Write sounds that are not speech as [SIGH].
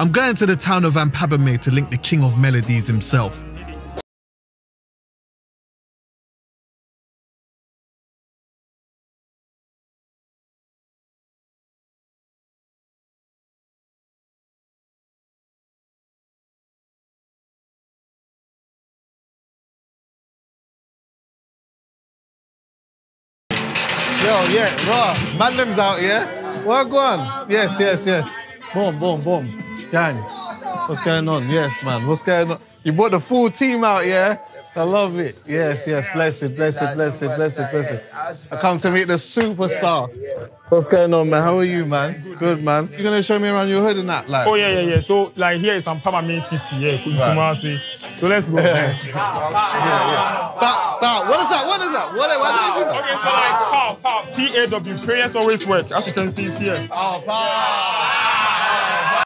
I'm going to the town of Ampabame to link the king of melodies himself. Yo, yeah, raw. Madam's out, yeah? Well, go on. Yes, yes, yes. Boom, boom, boom. Gang. What's going on? Yes, man. What's going on? You brought the full team out, yeah? I love it. Yes, yes. Blessed, blessed, blessed, blessed, blessed. I come to meet the superstar. What's going on, man? How are you, man? Good, man. You gonna show me around your hood and that, like? Oh yeah, yeah, yeah. So like here is Ampama main city, yeah, Kumasi. So let's go. [LAUGHS] Yeah, yeah. But, but, what is that? What is that? What, what is Okay, so like PAW, PAW, P-A-W, prayers always work, as you can see here. Oh, power.